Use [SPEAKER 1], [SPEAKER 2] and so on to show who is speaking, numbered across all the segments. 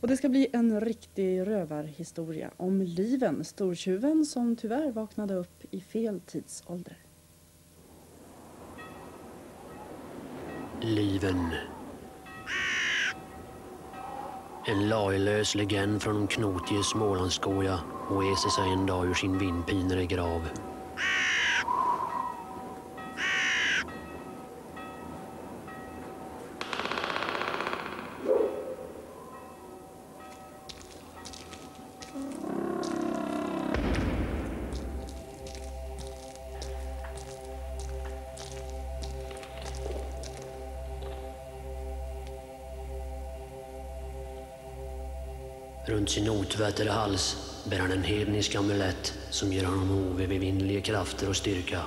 [SPEAKER 1] Och det ska bli en riktig rövarhistoria om Liven, stortjuven som tyvärr vaknade upp i fel tidsålder.
[SPEAKER 2] Liven. En laglös legend från de knotiga Smålandsskoja reser sig en dag ur sin vindpinade grav. Runt hals bär han en hednisk amulett som ger honom oövervinnliga krafter och styrka.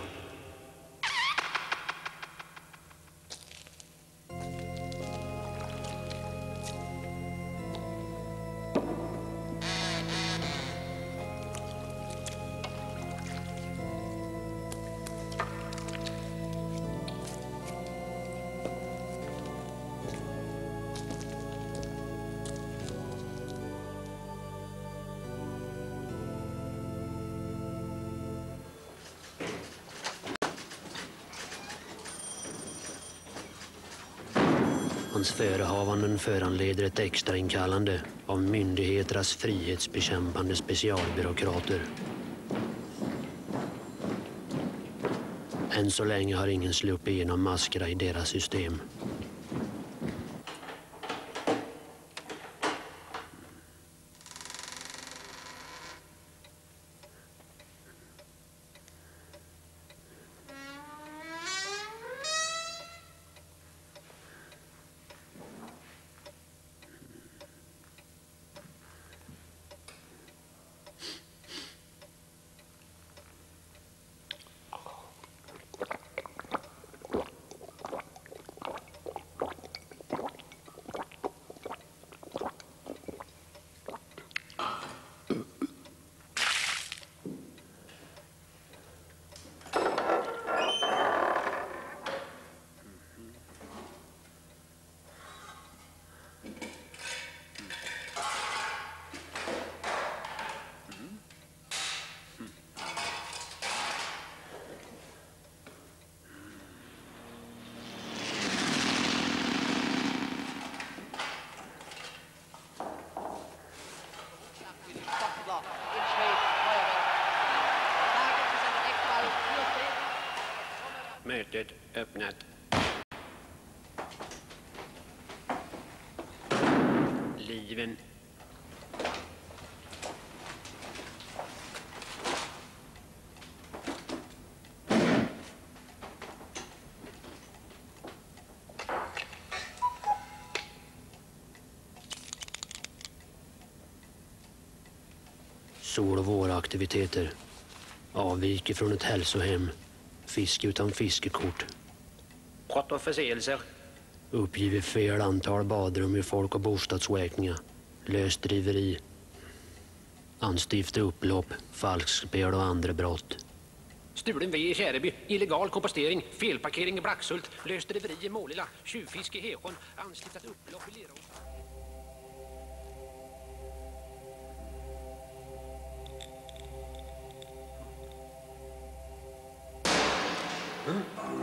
[SPEAKER 2] Föranleder ett extrainkallande av myndigheternas frihetsbekämpande specialbyråkrater. Än så länge har ingen sluppit igenom maskerna i deras system. Mötet öppnat. Liven. Sol och våraktiviteter avviker från ett hälsohem. Fiske utan fiskekort.
[SPEAKER 3] Brott och förseelser.
[SPEAKER 2] Uppgivet fel antal badrum i folk och bostadsräkningar. Lösdriveri. Anstifta upplopp, falskspel och andra brott.
[SPEAKER 3] Stulen ved i Kärreby. Illegal kompostering. Felparkering i Blackshult. Lösdriveri i Målilla. Tjuvfiske i Hesjön. Anstiftat upplopp i Lerås. Huh.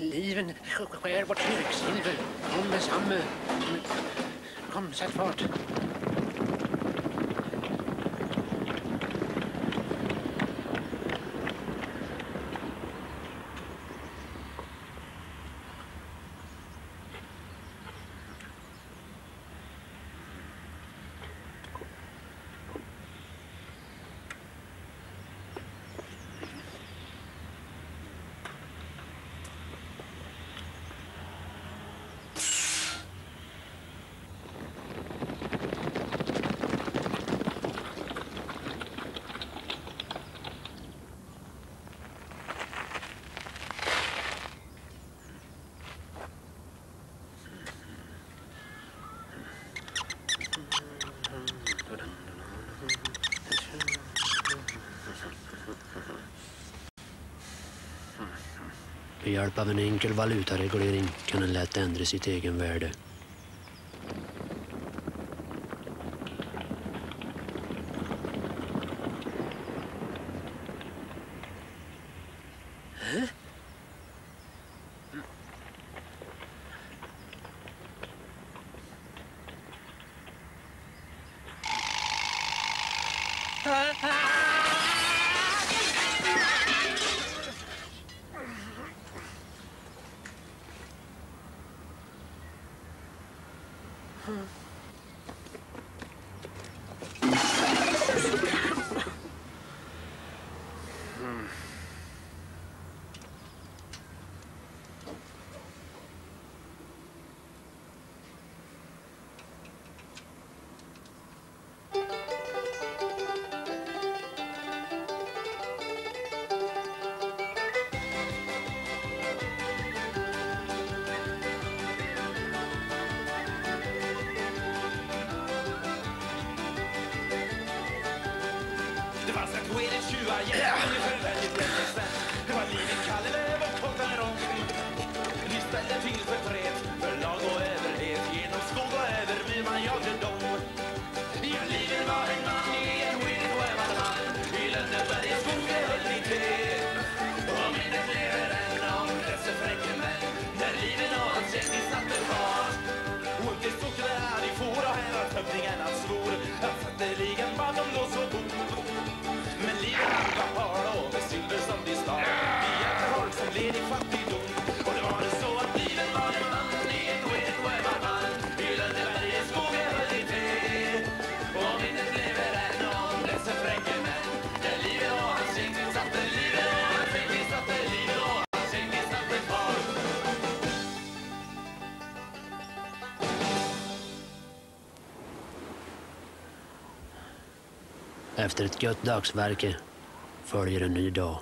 [SPEAKER 3] Liven skär vårt kyrksilver. Kom med samme. Kom, sätt fart.
[SPEAKER 2] Med hjälp av en enkel valutareglering kan en lätt ändra sitt
[SPEAKER 4] egenvärde.
[SPEAKER 2] Efter ett gött dagsverke följer en ny dag.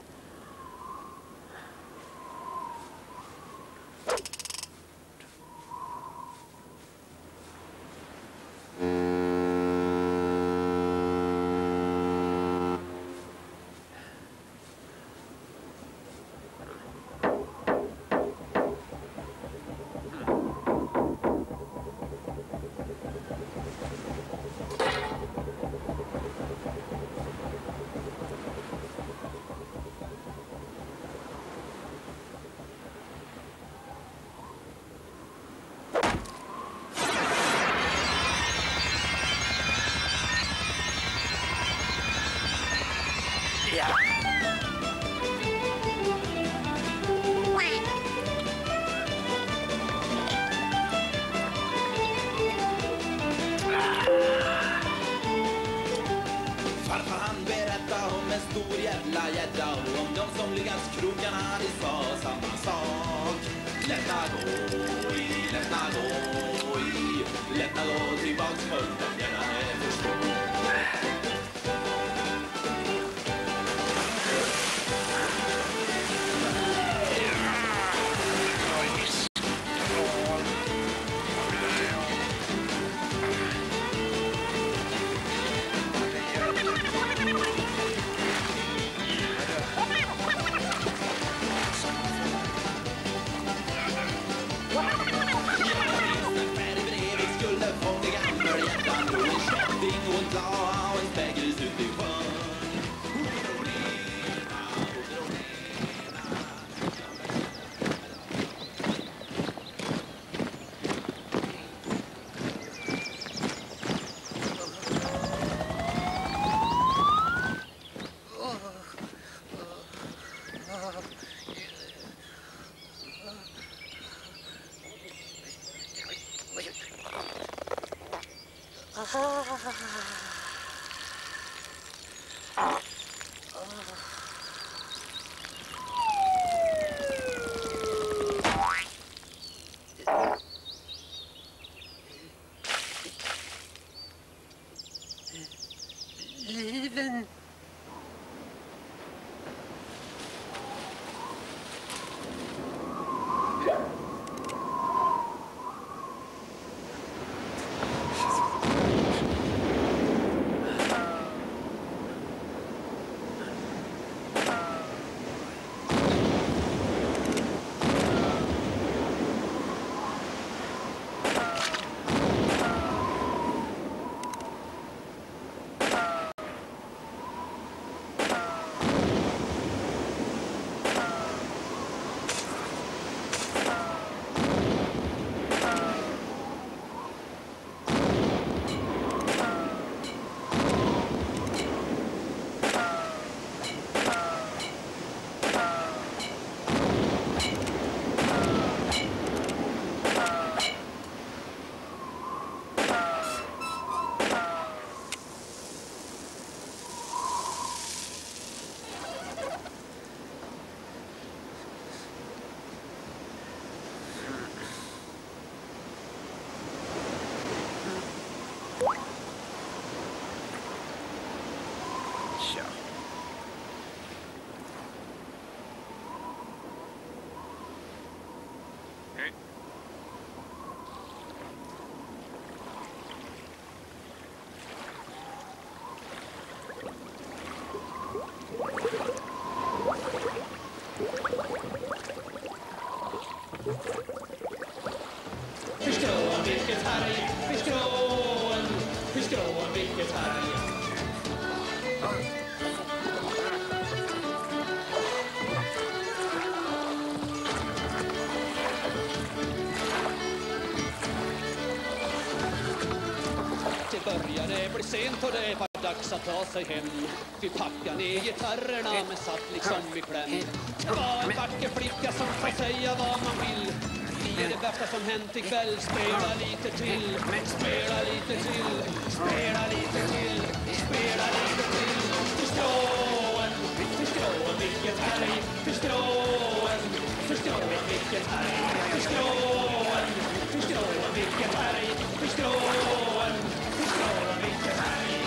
[SPEAKER 5] Liven.
[SPEAKER 6] sig hem. Vi packade ner gitarrerna men satt liksom i kläm. Det var en vacker flicka som får säga vad man vill. Vi är det värsta som hänt ikväll. Spela lite till, spela lite till, spela lite till, spela lite till. Förstråen, förstråen vilket härj, förstråen, förstråen vilket härj, förstråen, förstråen vilket härj, förstråen, förstråen vilket härj.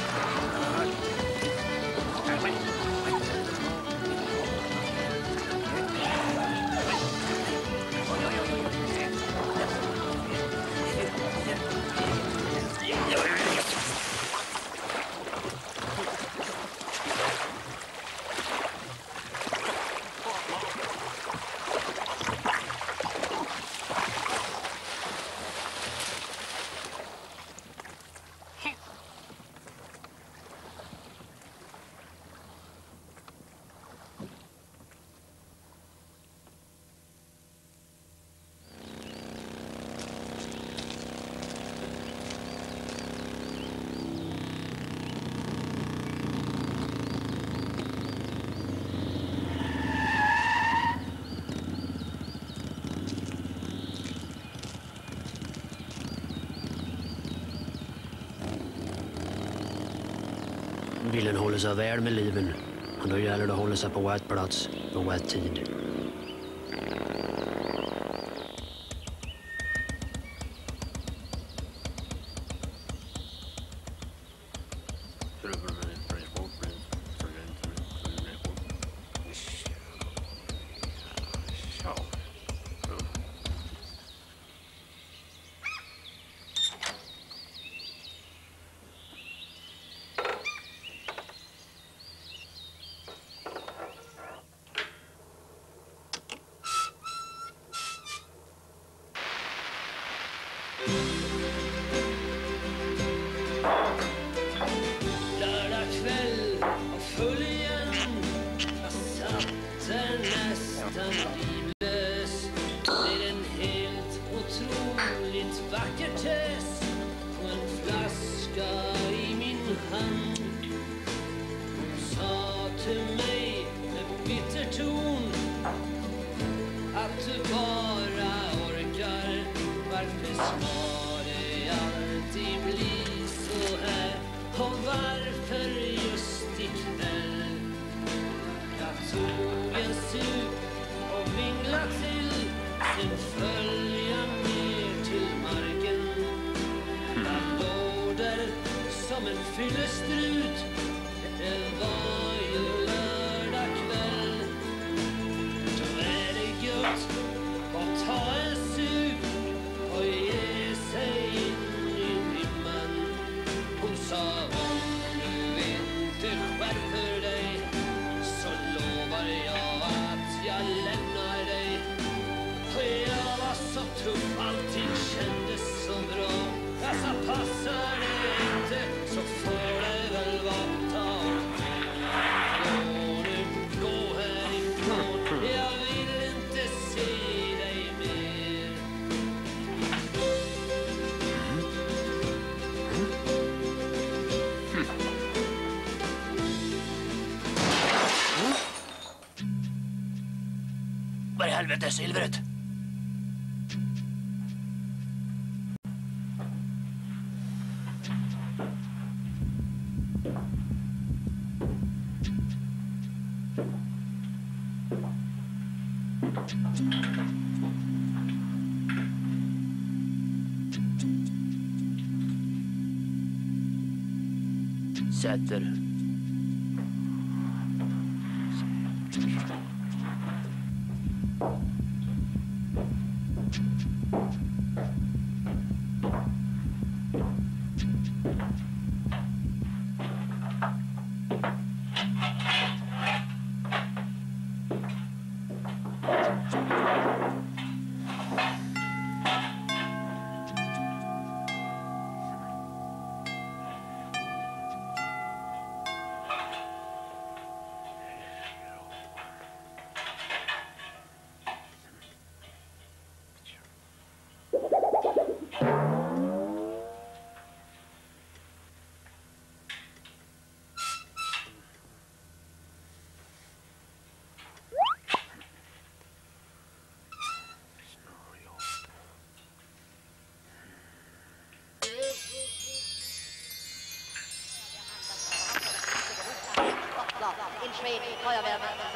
[SPEAKER 5] Vill en hålla sig väl med liven, men då gäller det att hålla sig på rätt plats på rätt tid.
[SPEAKER 7] Som
[SPEAKER 2] Vad i helvete
[SPEAKER 5] 所以我又没有。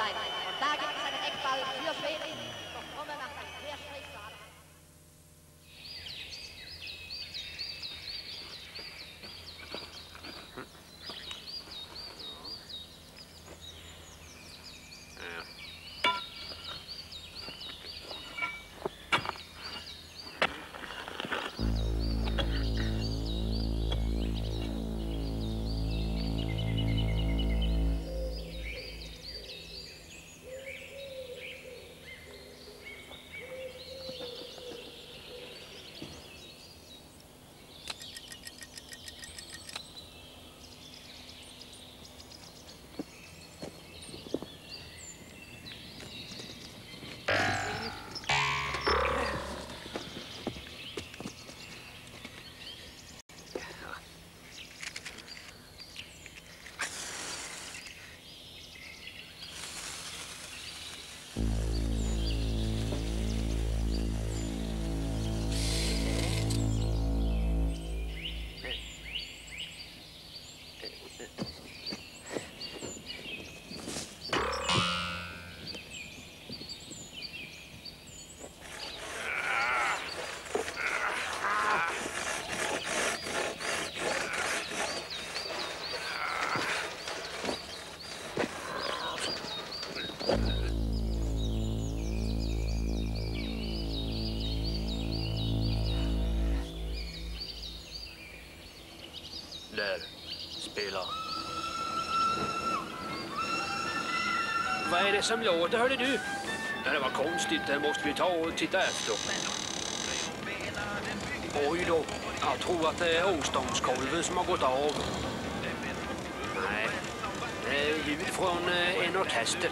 [SPEAKER 2] Där. Spela.
[SPEAKER 4] Vad är det som låter, hörde du? Det var konstigt, det måste vi ta och titta efter. Oj då, jag tror att det är åstångskolven som har gått av. Nej, det är ljud från eh, en orkester.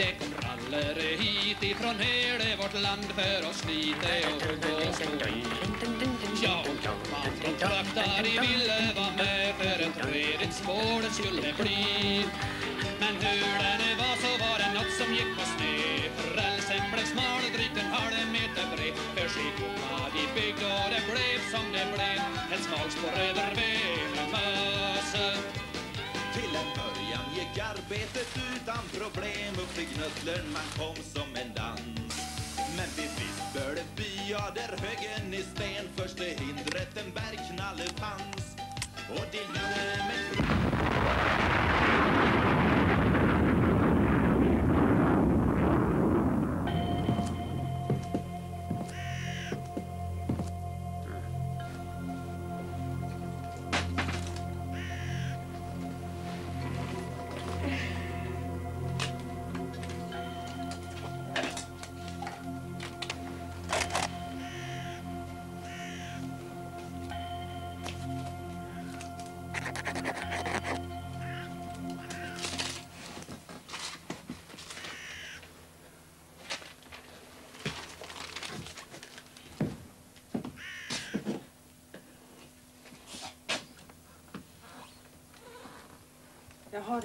[SPEAKER 7] Det kom rallare hit ifrån hela vårt land för att slita och hugga och slå. Ja, man från traktari ville vara med för ett redigt spår det skulle bli. Men hur det nu var så var det något som gick på sned. Rälsen blev smal drygt en halv meter bred. För skidorna vi byggde och det blev som det blev. Ett smalspår över vägen
[SPEAKER 4] gick arbetet utan problem Upp i Gnuttlern man kom som en dans. Men vid by, ja där högen i sten. Förste hindret en bergknalle fanns. Och dillade med
[SPEAKER 8] Jag har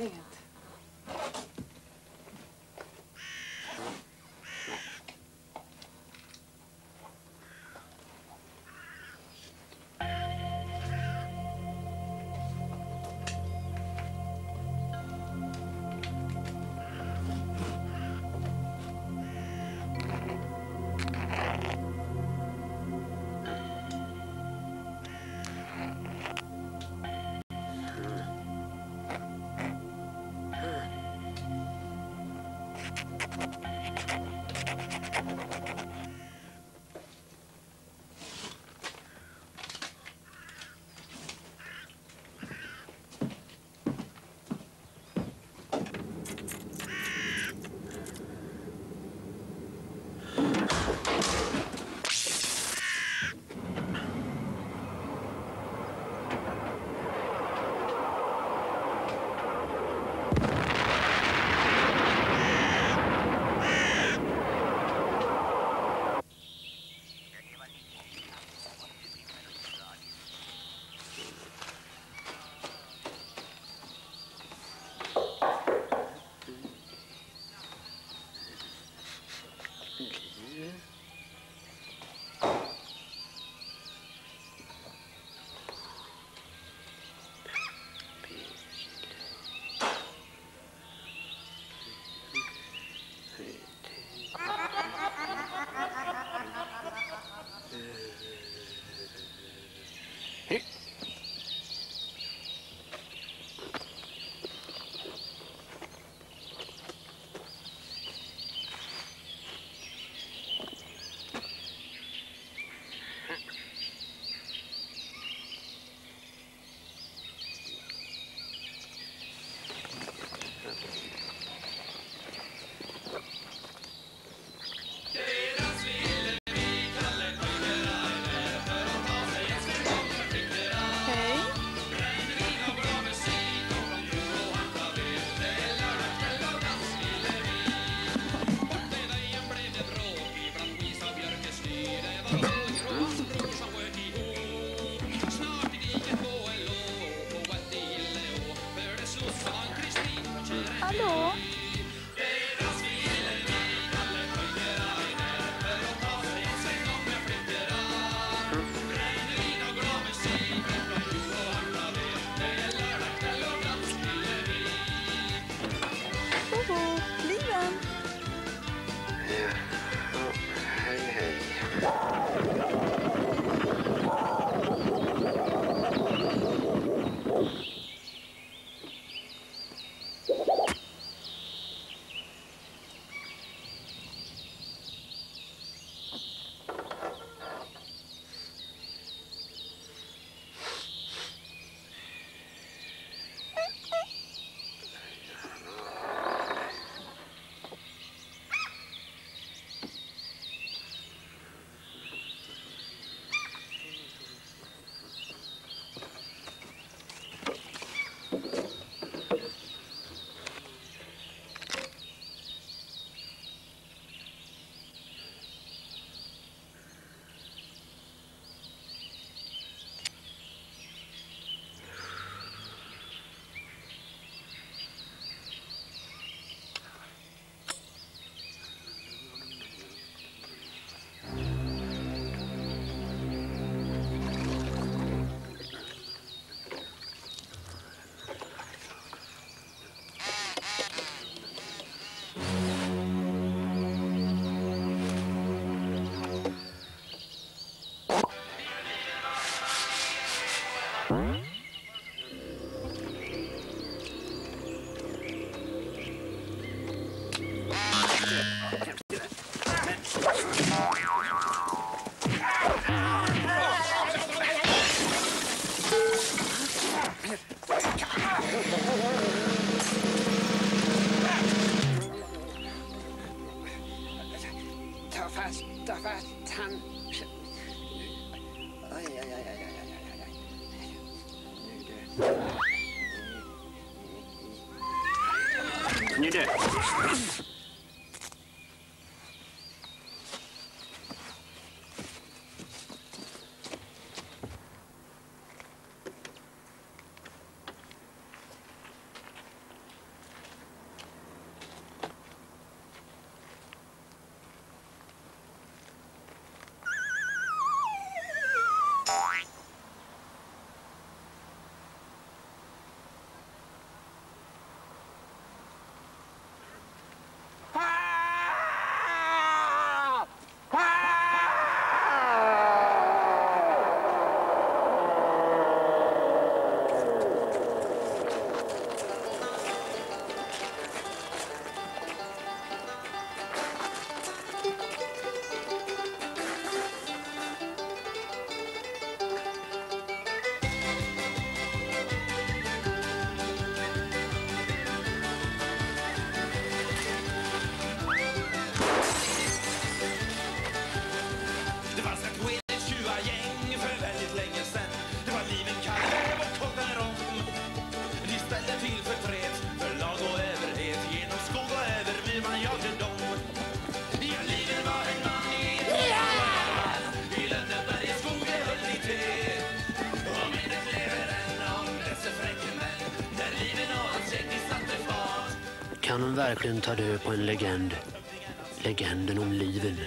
[SPEAKER 4] て。verkligen tar död på en legend. Legenden om liven.